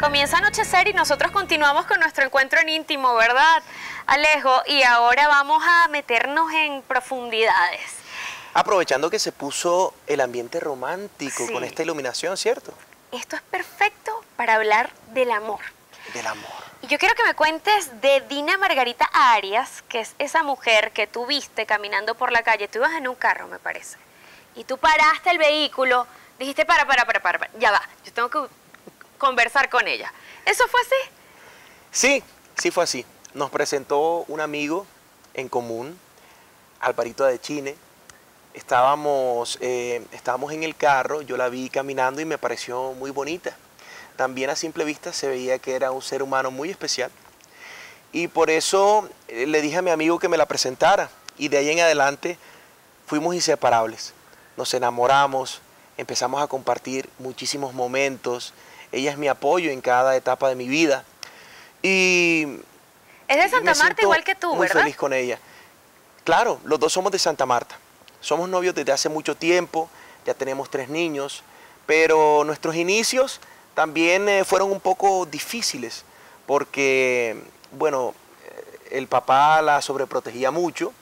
Comienza a anochecer y nosotros continuamos con nuestro encuentro en íntimo, ¿verdad, Alejo? Y ahora vamos a meternos en profundidades. Aprovechando que se puso el ambiente romántico Sí. con esta iluminación, ¿cierto? Esto es perfecto para hablar del amor. Del amor. Y yo quiero que me cuentes de Dina Margarita Arias, que es esa mujer que tú viste caminando por la calle. Tú ibas en un carro, me parece. Y tú paraste el vehículo, dijiste, para, para, para, para, para, ya va, yo tengo que conversar con ella. ¿Eso fue así? Sí, sí fue así. Nos presentó un amigo en común, Alvarito de Chine. Estábamos, eh, estábamos en el carro, yo la vi caminando y me pareció muy bonita. También a simple vista se veía que era un ser humano muy especial. Y por eso eh, le dije a mi amigo que me la presentara. Y de ahí en adelante fuimos inseparables. Nos enamoramos, empezamos a compartir muchísimos momentos. Ella es mi apoyo en cada etapa de mi vida. Y Es de Santa Marta igual que tú, muy ¿verdad? feliz con ella. Claro, los dos somos de Santa Marta. Somos novios desde hace mucho tiempo, ya tenemos tres niños, pero nuestros inicios también eh, fueron un poco difíciles porque, bueno, eh, el papá la sobreprotegía mucho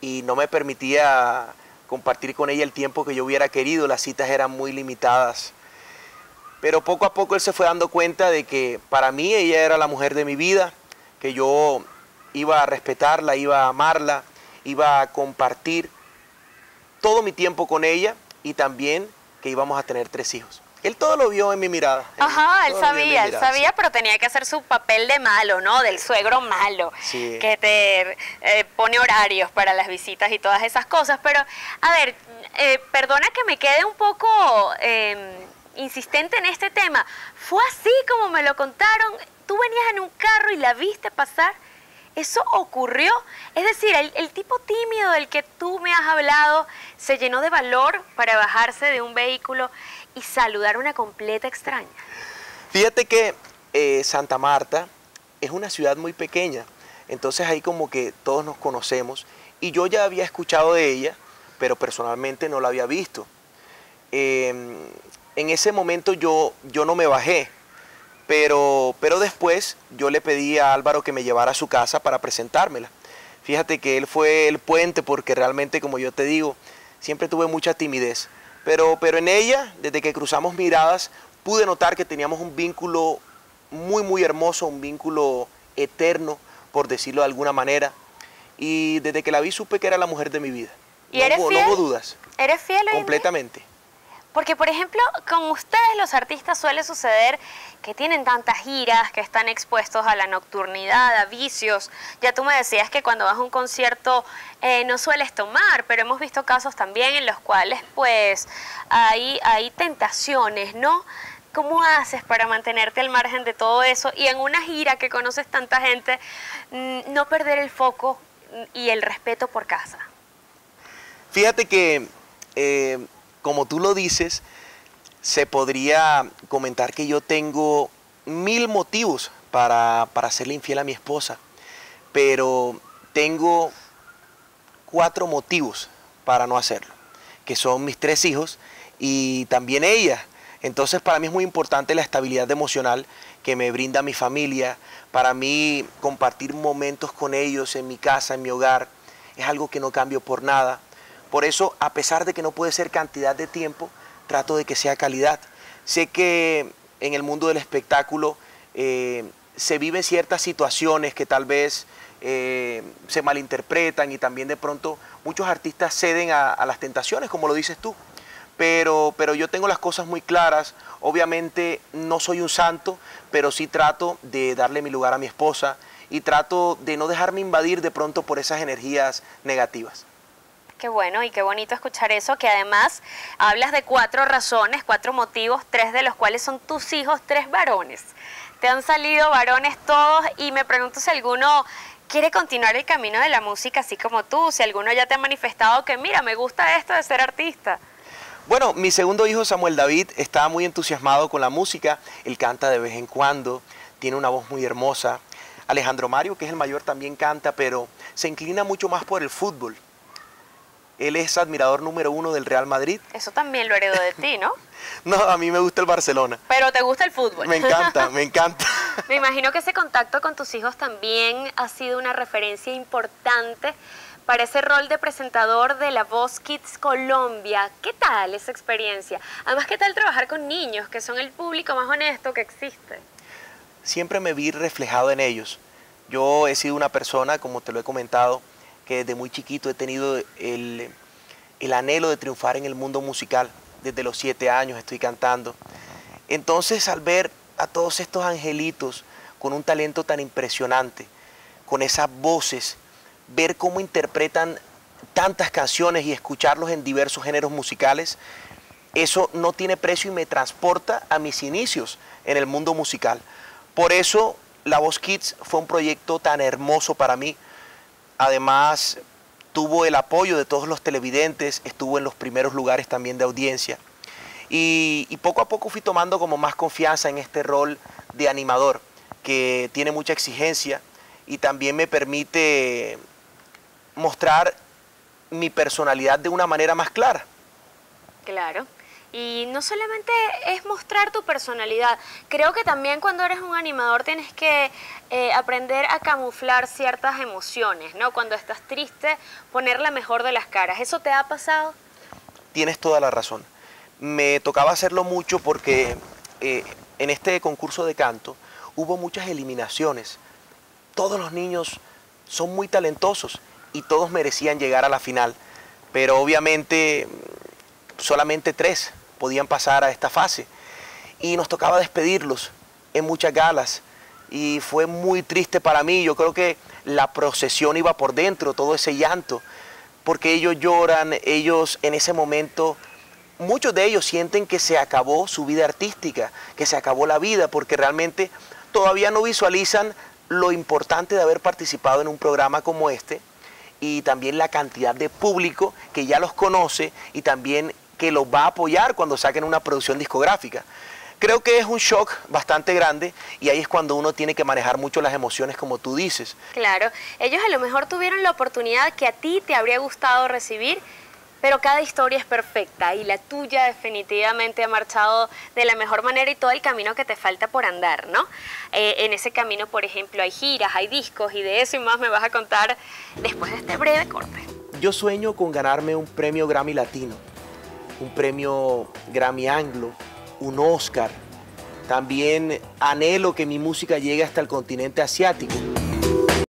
y no me permitía compartir con ella el tiempo que yo hubiera querido, las citas eran muy limitadas. Pero poco a poco él se fue dando cuenta de que para mí ella era la mujer de mi vida, que yo iba a respetarla, iba a amarla, iba a compartir todo mi tiempo con ella y también que íbamos a tener tres hijos. Él todo lo vio en mi mirada. Ajá, él sabía, él sabía, pero tenía que hacer su papel de malo, ¿no? Del suegro malo, Sí. que te eh, pone horarios para las visitas y todas esas cosas. Pero, a ver, eh, perdona que me quede un poco eh, insistente en este tema. ¿Fue así como me lo contaron? ¿Tú venías en un carro y la viste pasar? ¿Eso ocurrió? Es decir, el, tipo tímido del que tú me has hablado se llenó de valor para bajarse de un vehículo y saludar a una completa extraña. Fíjate que eh, Santa Marta es una ciudad muy pequeña, entonces ahí como que todos nos conocemos y yo ya había escuchado de ella, pero personalmente no la había visto. Eh, en ese momento yo, yo no me bajé, pero, pero después yo le pedí a Álvaro que me llevara a su casa para presentármela. Fíjate que él fue el puente porque realmente, como yo te digo, siempre tuve mucha timidez. Pero, pero en ella, desde que cruzamos miradas, pude notar que teníamos un vínculo muy, muy hermoso, un vínculo eterno, por decirlo de alguna manera. Y desde que la vi supe que era la mujer de mi vida. ¿Y no, eres hubo, no fiel? hubo dudas, ¿Eres fiel hoy completamente. Porque, por ejemplo, con ustedes los artistas suele suceder que tienen tantas giras, que están expuestos a la nocturnidad, a vicios. Ya tú me decías que cuando vas a un concierto eh, no sueles tomar, pero hemos visto casos también en los cuales pues hay, hay tentaciones, ¿no? ¿Cómo haces para mantenerte al margen de todo eso y en una gira que conoces tanta gente, mm, no perder el foco y el respeto por casa? Fíjate que, eh, como tú lo dices, se podría comentar que yo tengo mil motivos para, para infiel a mi esposa, pero tengo cuatro motivos para no hacerlo, que son mis tres hijos y también ella. Entonces para mí es muy importante la estabilidad emocional que me brinda mi familia, para mí compartir momentos con ellos en mi casa, en mi hogar, es algo que no cambio por nada. Por eso, a pesar de que no puede ser cantidad de tiempo, trato de que sea calidad. Sé que en el mundo del espectáculo eh, se viven ciertas situaciones que tal vez eh, se malinterpretan y también de pronto muchos artistas ceden a, a las tentaciones, como lo dices tú. Pero, pero yo tengo las cosas muy claras. Obviamente no soy un santo, pero sí trato de darle mi lugar a mi esposa y trato de no dejarme invadir de pronto por esas energías negativas. Qué bueno y qué bonito escuchar eso, que además hablas de cuatro razones, cuatro motivos, tres de los cuales son tus hijos, tres varones. Te han salido varones todos y me pregunto si alguno quiere continuar el camino de la música así como tú, si alguno ya te ha manifestado que mira, me gusta esto de ser artista. Bueno, mi segundo hijo Samuel David está muy entusiasmado con la música, él canta de vez en cuando, tiene una voz muy hermosa. Alejandro Mario, que es el mayor, también canta, pero se inclina mucho más por el fútbol. Él es admirador número uno del Real Madrid. Eso también lo heredo de ti, ¿no? no, a mí me gusta el Barcelona. Pero te gusta el fútbol. Me encanta, me encanta. me imagino que ese contacto con tus hijos también ha sido una referencia importante para ese rol de presentador de La Voz Kids Colombia. ¿Qué tal esa experiencia? Además, ¿qué tal trabajar con niños, que son el público más honesto que existe? Siempre me vi reflejado en ellos. Yo he sido una persona, como te lo he comentado, que desde muy chiquito he tenido el, anhelo de triunfar en el mundo musical. Desde los siete años estoy cantando. Entonces al ver a todos estos angelitos con un talento tan impresionante, con esas voces, ver cómo interpretan tantas canciones y escucharlos en diversos géneros musicales, eso no tiene precio y me transporta a mis inicios en el mundo musical. Por eso La Voz Kids fue un proyecto tan hermoso para mí, Además, tuvo el apoyo de todos los televidentes, estuvo en los primeros lugares también de audiencia. Y, poco a poco fui tomando como más confianza en este rol de animador, que tiene mucha exigencia y también me permite mostrar mi personalidad de una manera más clara. Claro. Y no solamente es mostrar tu personalidad, creo que también cuando eres un animador tienes que eh, aprender a camuflar ciertas emociones, ¿no? Cuando estás triste, poner la mejor de las caras. ¿Eso te ha pasado? Tienes toda la razón. Me tocaba hacerlo mucho porque eh, en este concurso de canto hubo muchas eliminaciones. Todos los niños son muy talentosos y todos merecían llegar a la final, pero obviamente solamente tres podían pasar a esta fase. Y nos tocaba despedirlos en muchas galas. Y fue muy triste para mí. Yo creo que la procesión iba por dentro, todo ese llanto. Porque ellos lloran, ellos en ese momento, muchos de ellos sienten que se acabó su vida artística, que se acabó la vida, porque realmente todavía no visualizan lo importante de haber participado en un programa como este y también la cantidad de público que ya los conoce y también que los va a apoyar cuando saquen una producción discográfica. Creo que es un shock bastante grande y ahí es cuando uno tiene que manejar mucho las emociones como tú dices. Claro, ellos a lo mejor tuvieron la oportunidad que a ti te habría gustado recibir, pero cada historia es perfecta y la tuya definitivamente ha marchado de la mejor manera y todo el camino que te falta por andar, ¿no? Eh, en ese camino, por ejemplo, hay giras, hay discos y de eso y más me vas a contar después de este breve corte. Yo sueño con ganarme un premio Grammy Latino un premio Grammy Anglo, un Oscar. También anhelo que mi música llegue hasta el continente asiático.